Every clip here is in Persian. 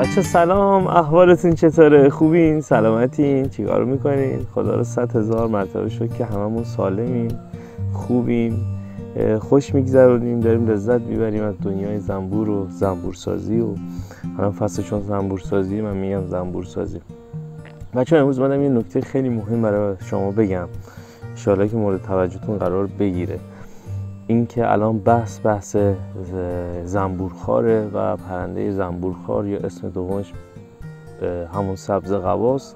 بچه سلام احوالتون چطوره؟ خوبین؟ سلامتین؟ چیکار می‌کنین؟ خدا رو صد هزار مرتبه شد که هممون سالمیم خوبیم. خوش میگذرونیم داریم لذت می‌بریم از دنیای زنبور و زنبور سازی و الان فصل چون زنبور سازی من میگم زنبور سازی بچه امروز مادم یه نکته خیلی مهم برای شما بگم. انشاءالله که مورد توجهتون قرار بگیره. اینکه الان بحث بحث زنبورخاره و پرنده زنبورخار یا اسم دومش همون سبز قواس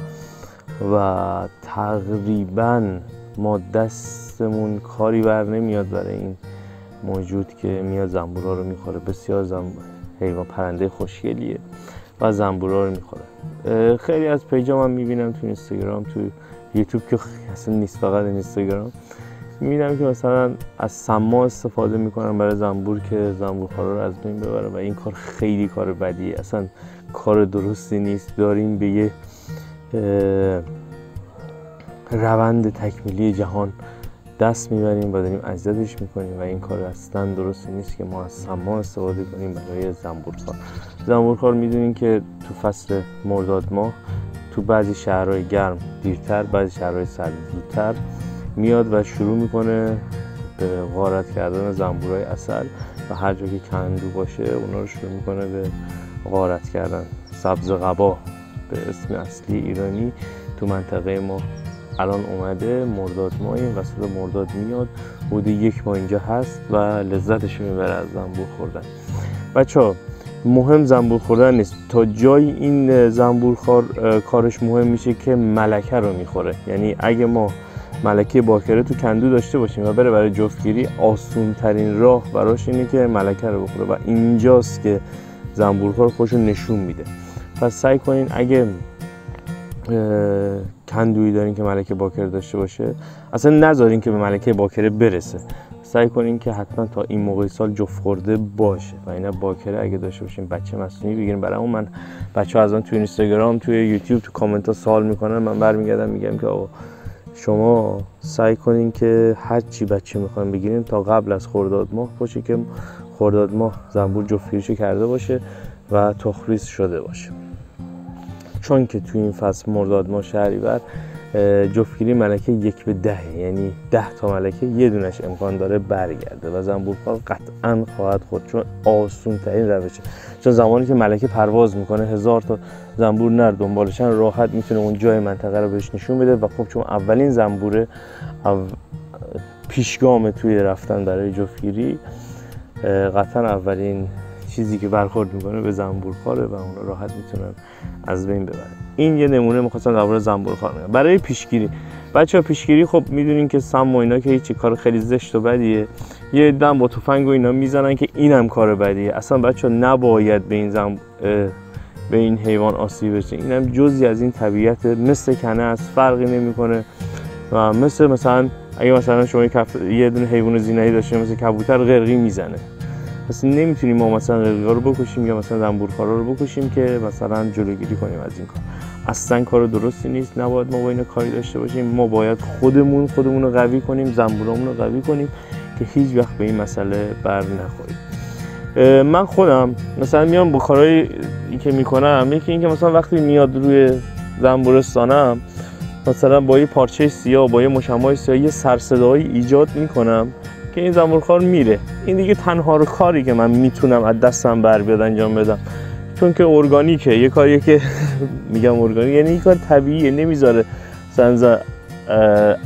و تقریبا ما دستمون کاری بر نمیاد برای این موجود که میاد زنبورها رو می‌خوره. بسیار زنب... حیوان پرنده خوشگلیه و زنبورها رو می‌خوره. خیلی از پیجا من می‌بینم تو اینستاگرام تو یوتیوب که اصلا نیست فقط اینستاگرام. می‌بینم که مثلا از سما استفاده می‌کنن برای زنبور که زنبورخوارا رو از بین ببره و این کار خیلی کار بدیه. اصلا کار درستی نیست. داریم به یه روند تکمیلی جهان دست می‌بریم و داریم اذیتش می‌کنیم و این کار اصلا درستی نیست که ما از سما استفاده کنیم برای زنبورخوار زنبورخوار می‌دونیم که تو فصل مرداد ماه تو بعضی شهرهای گرم دیرتر بعضی شهرهای سرد زودتر میاد و شروع می‌کنه به غارت کردن زنبورای اصل و هر جا که کندو باشه اونا رو شروع می‌کنه به غارت کردن. سبز قبا به اسم اصلی ایرانی تو منطقه ما الان اومده مرداد ما این وسط مرداد میاد بوده یک ماه اینجا هست و لذتش می‌بره از زنبور خوردن. بچه ها مهم زنبور خوردن نیست. تا جای این زنبور کارش مهم میشه که ملکه رو می‌خوره. یعنی اگه ما ملکه باکره تو کندو داشته باشیم و بره برای جفتگیری آسون ترین راه براش اینه که ملکه رو بخوره و اینجاست که زنبورخوار خودشو نشون میده. پس سعی کنین اگه کندویی دارین که ملکه باکره داشته باشه اصلا نذارین که به ملکه باکره برسه. سعی کنین که حتما تا این موقع سال جفت خورده باشه و اینا باکره اگه داشته باشین بچه مصنوعی بگیرین. برای اون من بچه ها از من تو اینستاگرام توی یوتیوب تو کامنت ها سوال می‌کنن من برمیگردم میگم که آقا شما سعی کنین که هر چی بچه می‌خواین بگیرین تا قبل از خرداد ماه باشه که خرداد ماه زنبور جفتگیریشو کرده باشه و تخریص شده باشه. چون که تو این فصل مرداد ماه شهریور جفتگیری ملکه یک به ده یعنی ده تا ملکه یه دونش امکان داره برگرده و زنبورخوار قطعا خواهد خورد چون آسون ترین روشه. چون زمانی که ملکه پرواز می‌کنه هزار تا زنبور نر دنبالشن راحت می‌تونه اون جای منطقه رو بهش نشون بده و خب چون اولین زنبوره او... پیشگام توی رفتن برای جفتگیری قطعا اولین چیزی که برخورد می‌کنه به زنبورخواره و اون راحت می‌تونن از بین ببرن. این یه نمونه می‌خواستم درباره زنبورخوار میگم برای پیشگیری. بچه پیشگیری خب می‌دونین که سم و اینا که هیچی کار خیلی زشت و بدیه. یه دم با تفنگ و اینا می‌زنن که اینم کار بدیه. اصلا بچه نباید به این زن به این حیوان آسیب بشه اینم جزی از این طبیعت مثل کنه از فرقی نمی‌کنه. و مثل مثلا اگه مثلا شما یه دونه حیوان زینه‌ای داشته مثل کبوتر غرقی می‌زنه. پس نمی‌تونیم ما مثلا قلقا رو بکشیم یا مثلا زنبورخوارا رو بکشیم که مثلا جلوگیری کنیم از این کار. اصلا کار درستی نیست. نباید ما با این کاری داشته باشیم. ما باید خودمون خودمون رو قوی کنیم زنبورامون رو قوی کنیم که هیچ وقت به این مسئله بر نخوریم. من خودم مثلا میام با کارهایی که می‌کنم یکی اینکه مثلا وقتی میاد روی زنبورستانم مثلا با یه پارچه سیاه با یه مشمای سیاه یه سرصدایی ایجاد می‌کنم که این زنبورخوار میره. این دیگه تنها رو کاری که من می‌تونم از دستم بر بیاد انجام بدم. چون که ارگانیکه. یه کاریه که میگم ارگانیک یعنی یه کار طبیعیه. نمی‌ذاره سنزا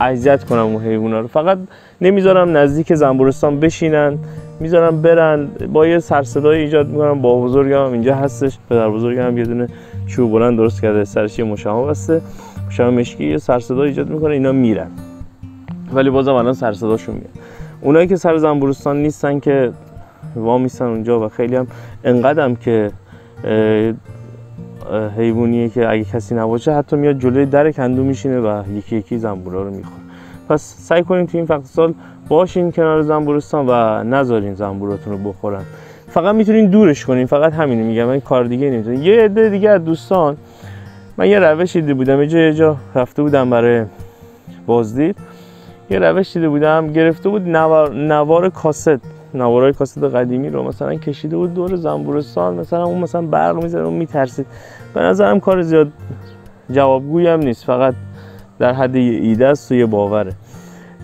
اذیت کنم اون حیونا رو. فقط نمی‌ذارم نزدیک زنبورستان بشینن می‌ذارم برن. با یه سرصدای ایجاد می‌کنم. با بزرگم. اینجا هستش. پدر بزرگم هم یه دونه چوب بلند درست کرده. سرش یه مشامه بسته. مشامه مشکی یه سرصدا ایجاد می‌کنه. اینا میرن. ولی بازم الان سرصداشون میاد. اونایی که سر زنبورستان نیستن که وا میستن اونجا و خیلی هم انقدرم که حیوانیه که اگه کسی نباشه حتی میاد جلوی در کندو میشینه و یکی یکی زنبورا رو می‌خوره. پس سعی کنین تو این فقط سال باشین کنار زنبورستان و نذارین زنبوراتون رو بخورن. فقط می‌تونین دورش کنین فقط همینو میگم. من کار دیگه نمی‌تونین یه عده دیگه از دوستان من یه روشی دیده بودم. یه جا رفته بودم برای بازدید. یه روش دیده بودم گرفته بود نوار, نوار کاست نوارای کاست قدیمی رو مثلا کشیده بود دور زنبورستان مثلا اون مثلا برق می‌زد اون میترسید. به نظرم کار زیاد جوابگویی هم نیست فقط در حد ایده است و یه باوره.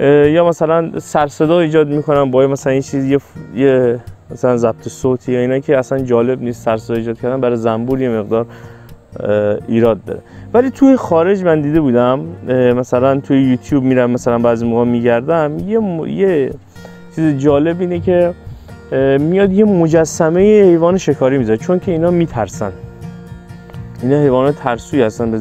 یا مثلا سرصدا ایجاد می‌کنم با مثلا این چیز یه, یه مثلا ضبط صوتی یا اینا که اصلا جالب نیست سرصدا ایجاد کردن برای زنبور یه مقدار ایراد داره. ولی توی خارج من دیده بودم مثلا توی یوتیوب میرم مثلا بعضی موقع میگردم یه, یه چیز جالب اینه که میاد یه مجسمه حیوان شکاری می‌ذاره چون که اینا میترسن. اینا حیوانات ترسوی هستن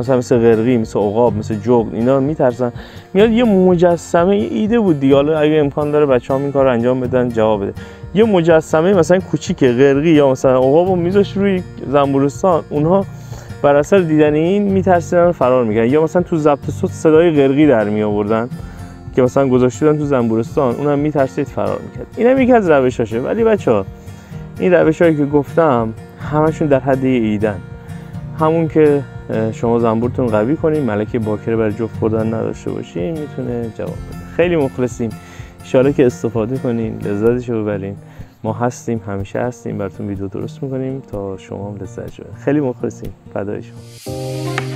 مثلا مثل غرقی مثل عقاب مثل جغد اینا میترسن. میاد یه مجسمه ایده بود دیگه حالا اگه امکان داره بچه‌ها این کار انجام بدن جواب بده. یه مجسمه مثلا کوچیک غرقی یا مثلا عقاب رو میذاش روی زنبورستان اونها بر اثر دیدن این میترسیدن فرار می‌کنن یا مثلا تو ضبط صوت صدای غرقی در می آوردن که مثلا گذاشتن تو زنبورستان اونم میترسید فرار می‌کرد. اینم یکی از روشاشه ولی بچه ها این روش هایی که گفتم همشون در حد ایدن. همون که شما زنبورتون قوی کنین ملکه باکره برای جفت خوردن نداشته باشین می‌تونه جواب بده. خیلی مخلصیم. ان که استفاده کنین لذتشو ببرین. ما هستیم همیشه هستیم. براتون ویدیو درست می‌کنیم تا شما هم لذت خیلی مخلصیم. فدای شما.